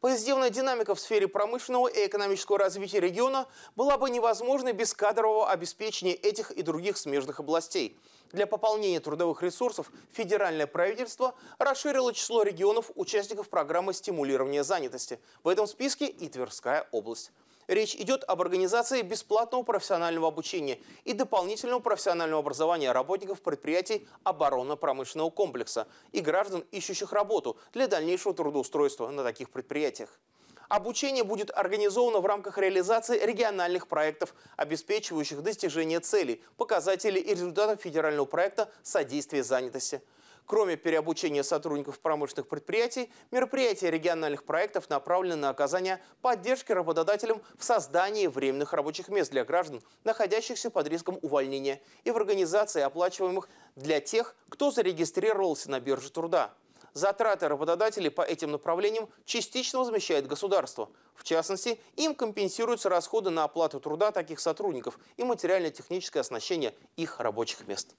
Позитивная динамика в сфере промышленного и экономического развития региона была бы невозможна без кадрового обеспечения этих и других смежных областей. Для пополнения трудовых ресурсов федеральное правительство расширило число регионов участников программы стимулирования занятости. В этом списке и Тверская область. Речь идет об организации бесплатного профессионального обучения и дополнительного профессионального образования работников предприятий оборонно-промышленного комплекса и граждан, ищущих работу для дальнейшего трудоустройства на таких предприятиях. Обучение будет организовано в рамках реализации региональных проектов, обеспечивающих достижение целей, показателей и результатов федерального проекта «Содействие занятости». Кроме переобучения сотрудников промышленных предприятий, мероприятия региональных проектов направлены на оказание поддержки работодателям в создании временных рабочих мест для граждан, находящихся под риском увольнения, и в организации оплачиваемых для тех, кто зарегистрировался на бирже труда. Затраты работодателей по этим направлениям частично возмещает государство. В частности, им компенсируются расходы на оплату труда таких сотрудников и материально-техническое оснащение их рабочих мест.